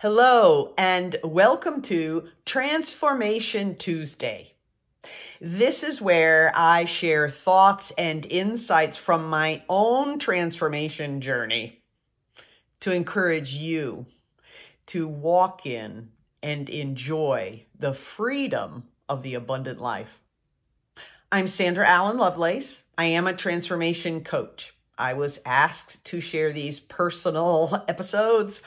Hello, and welcome to Transformation Tuesday. This is where I share thoughts and insights from my own transformation journey to encourage you to walk in and enjoy the freedom of the abundant life. I'm Sandra Allen Lovelace. I am a transformation coach. I was asked to share these personal episodes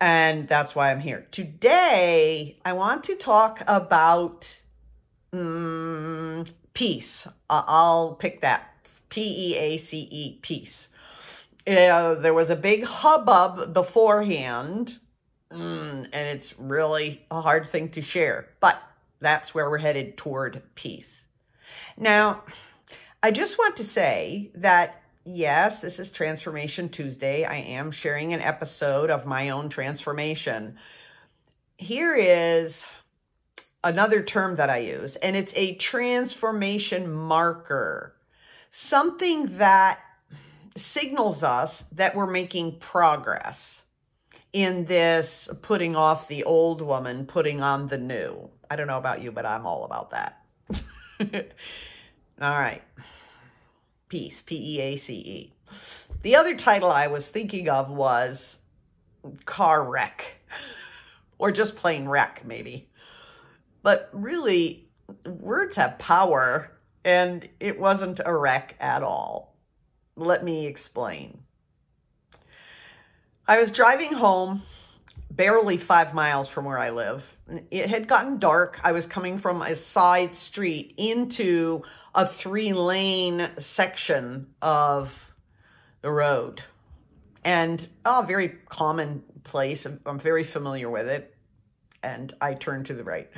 and that's why I'm here. Today, I want to talk about um, peace. Uh, I'll pick that. P-E-A-C-E, peace. Uh, there was a big hubbub beforehand, mm, and it's really a hard thing to share, but that's where we're headed toward peace. Now, I just want to say that Yes, this is Transformation Tuesday. I am sharing an episode of my own transformation. Here is another term that I use, and it's a transformation marker. Something that signals us that we're making progress in this putting off the old woman, putting on the new. I don't know about you, but I'm all about that. all right. Peace, P-E-A-C-E. -E. The other title I was thinking of was Car Wreck, or just plain wreck, maybe. But really, words have power, and it wasn't a wreck at all. Let me explain. I was driving home, barely five miles from where I live. It had gotten dark. I was coming from a side street into a three lane section of the road. And oh, a very common place. I'm very familiar with it. And I turned to the right.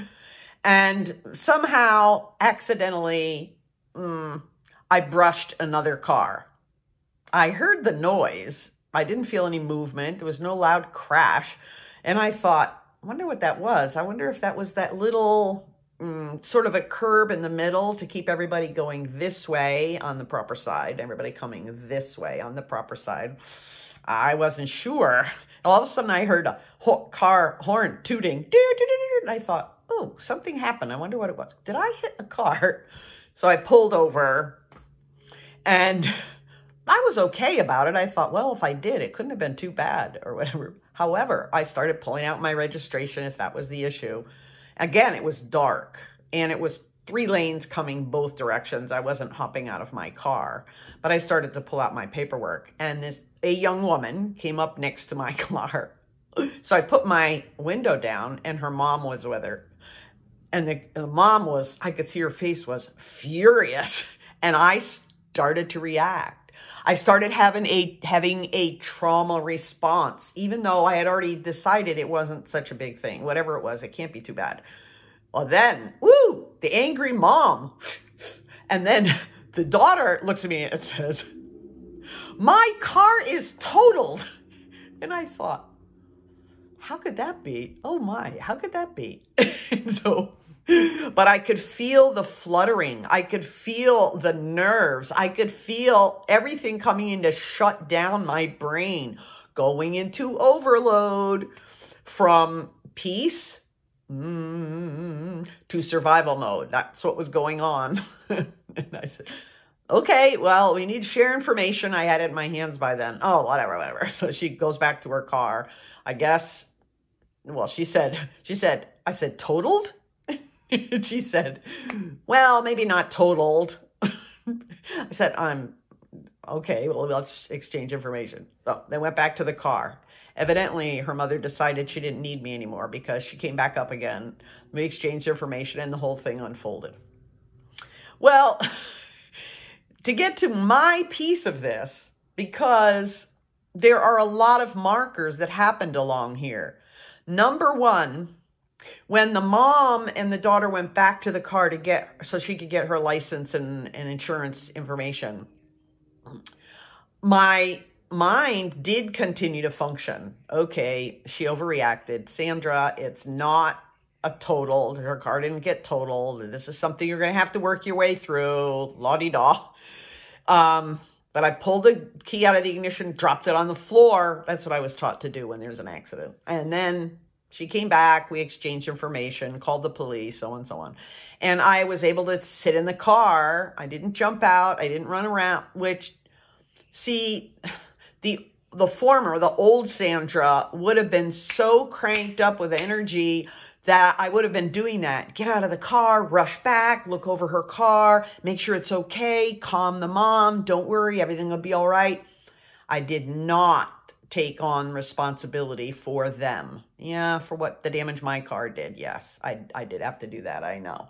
And somehow, accidentally, mm, I brushed another car. I heard the noise. I didn't feel any movement. There was no loud crash. And I thought, I wonder what that was. I wonder if that was that little mm, sort of a curb in the middle to keep everybody going this way on the proper side, everybody coming this way on the proper side. I wasn't sure. All of a sudden, I heard a ho car horn tooting. And I thought, oh, something happened. I wonder what it was. Did I hit a car? So I pulled over and I was okay about it. I thought, well, if I did, it couldn't have been too bad or whatever. However, I started pulling out my registration if that was the issue. Again, it was dark and it was three lanes coming both directions. I wasn't hopping out of my car, but I started to pull out my paperwork and this a young woman came up next to my car. So I put my window down and her mom was with her. And the, the mom was, I could see her face was furious. And I started to react. I started having a having a trauma response, even though I had already decided it wasn't such a big thing. Whatever it was, it can't be too bad. Well, then, woo, the angry mom. And then the daughter looks at me and says, my car is totaled. And I thought, how could that be? Oh my, how could that be? so but I could feel the fluttering. I could feel the nerves. I could feel everything coming in to shut down my brain, going into overload from peace mm, to survival mode. That's what was going on. and I said, okay, well, we need to share information. I had it in my hands by then. Oh, whatever, whatever. So she goes back to her car. I guess, well, she said, she said, I said, totaled? she said, well, maybe not totaled. I said, I'm okay, well, let's exchange information. So they went back to the car. Evidently, her mother decided she didn't need me anymore because she came back up again. We exchanged information and the whole thing unfolded. Well, to get to my piece of this, because there are a lot of markers that happened along here. Number one, when the mom and the daughter went back to the car to get, so she could get her license and, and insurance information, my mind did continue to function. Okay, she overreacted. Sandra, it's not a total. Her car didn't get totaled. This is something you're going to have to work your way through. La-di-da. Um, But I pulled the key out of the ignition, dropped it on the floor. That's what I was taught to do when there's an accident. And then she came back. We exchanged information, called the police, so on and so on. And I was able to sit in the car. I didn't jump out. I didn't run around, which, see, the the former, the old Sandra, would have been so cranked up with energy that I would have been doing that. Get out of the car, rush back, look over her car, make sure it's okay, calm the mom, don't worry, everything will be all right. I did not take on responsibility for them. Yeah, for what the damage my car did. Yes, I, I did have to do that, I know.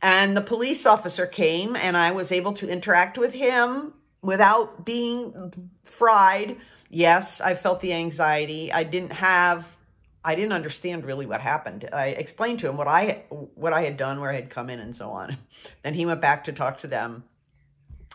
And the police officer came and I was able to interact with him without being fried. Yes, I felt the anxiety. I didn't have I didn't understand really what happened. I explained to him what I what I had done, where I had come in, and so on. Then he went back to talk to them.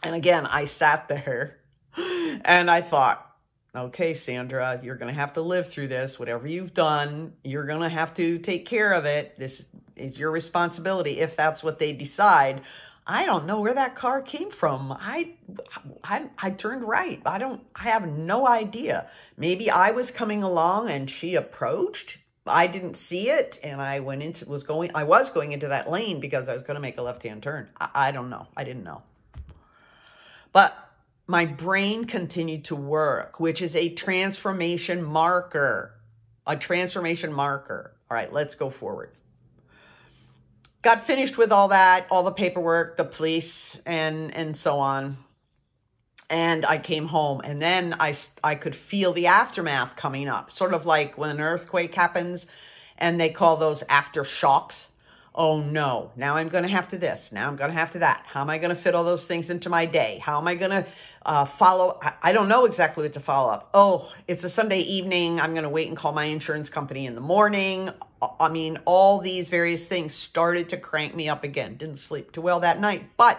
And again, I sat there and I thought, okay, Sandra, you're going to have to live through this. Whatever you've done, you're going to have to take care of it. This is your responsibility if that's what they decide. I don't know where that car came from. I, I, I turned right. I don't, I have no idea. Maybe I was coming along and she approached. I didn't see it. And I went into, was going, I was going into that lane because I was going to make a left-hand turn. I, I don't know. I didn't know. But my brain continued to work, which is a transformation marker, a transformation marker. All right, let's go forward got finished with all that, all the paperwork, the police, and and so on. And I came home, and then I, I could feel the aftermath coming up, sort of like when an earthquake happens, and they call those aftershocks. Oh no, now I'm going to have to this, now I'm going to have to that. How am I going to fit all those things into my day? How am I going to uh, follow? I, I don't know exactly what to follow up. Oh, it's a Sunday evening. I'm going to wait and call my insurance company in the morning. I mean, all these various things started to crank me up again. Didn't sleep too well that night, but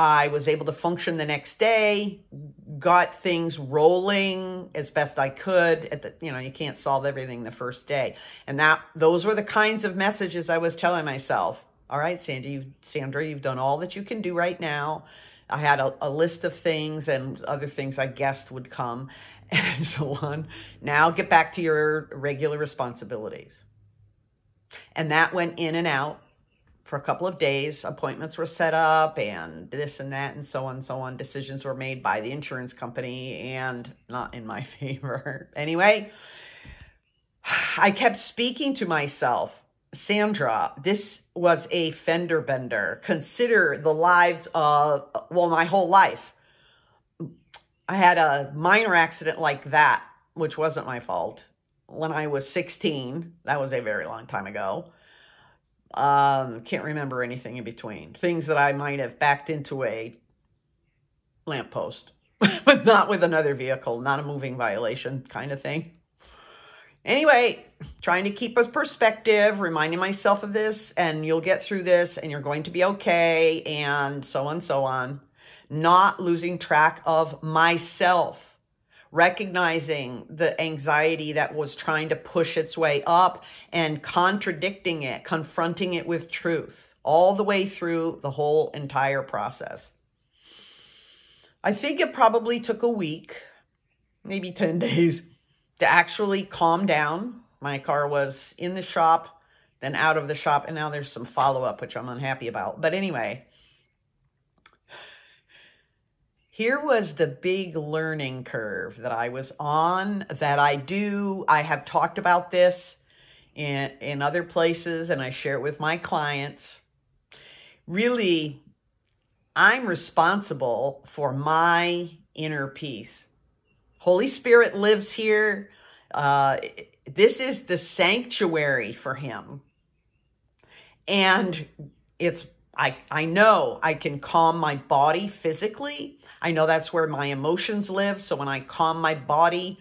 I was able to function the next day, got things rolling as best I could. At the, you know, you can't solve everything the first day. And that those were the kinds of messages I was telling myself. All right, Sandy, you, Sandra, you've done all that you can do right now. I had a, a list of things and other things I guessed would come. and so on. Now get back to your regular responsibilities. And that went in and out for a couple of days. Appointments were set up and this and that and so on and so on. Decisions were made by the insurance company and not in my favor. anyway, I kept speaking to myself, Sandra, this was a fender bender. Consider the lives of, well, my whole life I had a minor accident like that, which wasn't my fault, when I was 16. That was a very long time ago. Um, can't remember anything in between. Things that I might have backed into a lamppost, but not with another vehicle, not a moving violation kind of thing. Anyway, trying to keep a perspective, reminding myself of this, and you'll get through this, and you're going to be okay, and so on so on not losing track of myself, recognizing the anxiety that was trying to push its way up and contradicting it, confronting it with truth all the way through the whole entire process. I think it probably took a week, maybe 10 days, to actually calm down. My car was in the shop, then out of the shop, and now there's some follow-up, which I'm unhappy about. But anyway, here was the big learning curve that I was on, that I do. I have talked about this in, in other places, and I share it with my clients. Really, I'm responsible for my inner peace. Holy Spirit lives here. Uh, this is the sanctuary for him. And it's I, I know I can calm my body physically. I know that's where my emotions live. So when I calm my body,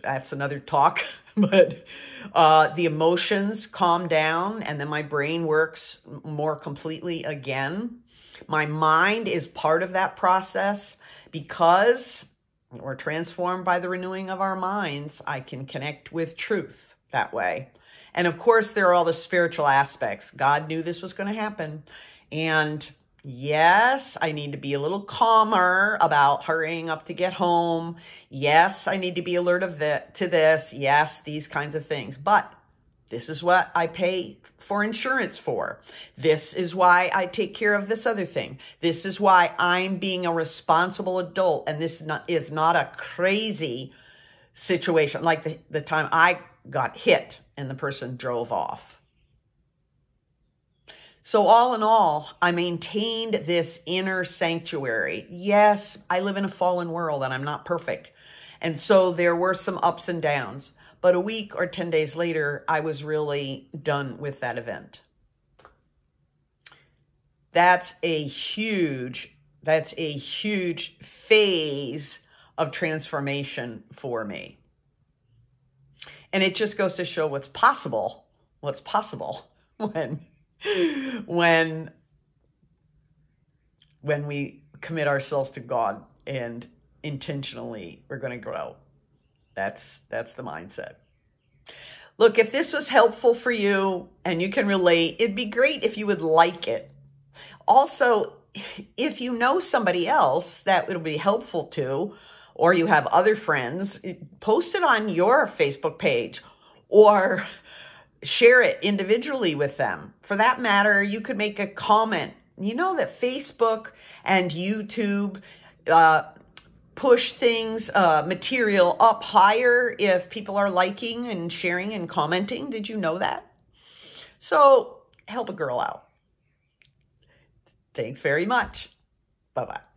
that's another talk, but uh, the emotions calm down and then my brain works more completely again. My mind is part of that process because we're transformed by the renewing of our minds. I can connect with truth that way. And of course, there are all the spiritual aspects. God knew this was going to happen. And Yes, I need to be a little calmer about hurrying up to get home. Yes, I need to be alert of the, to this. Yes, these kinds of things. But this is what I pay for insurance for. This is why I take care of this other thing. This is why I'm being a responsible adult. And this not, is not a crazy situation like the, the time I got hit and the person drove off. So all in all, I maintained this inner sanctuary. Yes, I live in a fallen world and I'm not perfect. And so there were some ups and downs. But a week or 10 days later, I was really done with that event. That's a huge, that's a huge phase of transformation for me. And it just goes to show what's possible, what's possible when when when we commit ourselves to God and intentionally we're going to grow. That's that's the mindset. Look, if this was helpful for you and you can relate, it'd be great if you would like it. Also, if you know somebody else that it'll be helpful to, or you have other friends, post it on your Facebook page or share it individually with them. For that matter, you could make a comment. You know that Facebook and YouTube uh, push things, uh, material up higher if people are liking and sharing and commenting. Did you know that? So help a girl out. Thanks very much. Bye-bye.